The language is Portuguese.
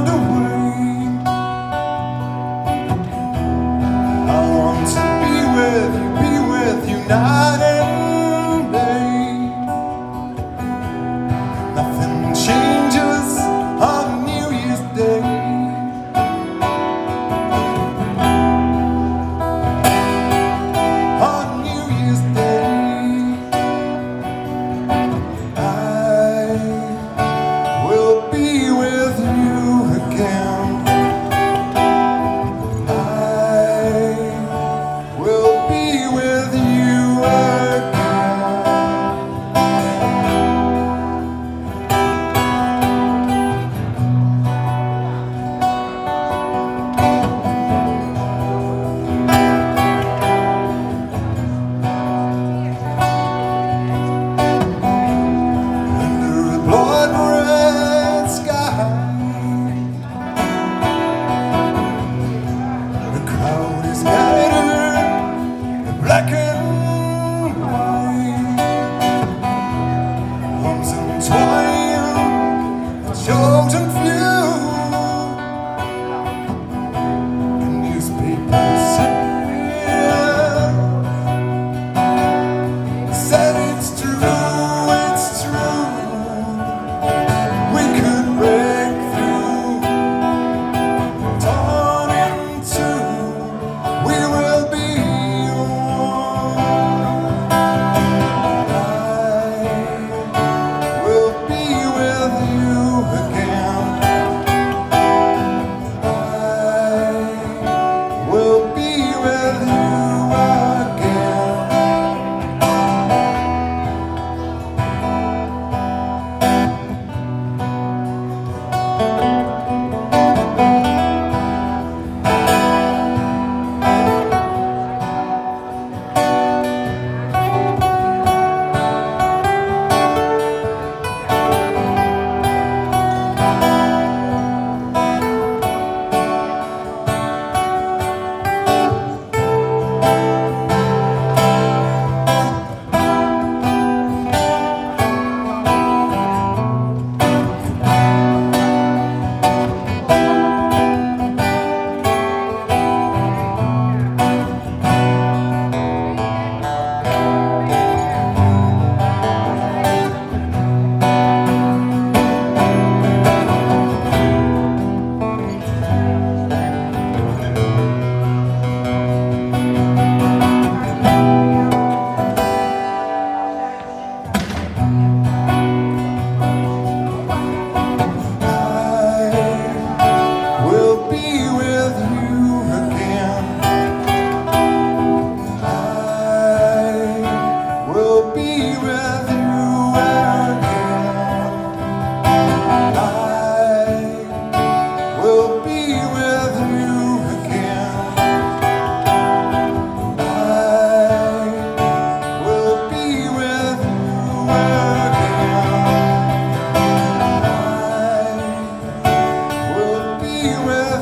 on world.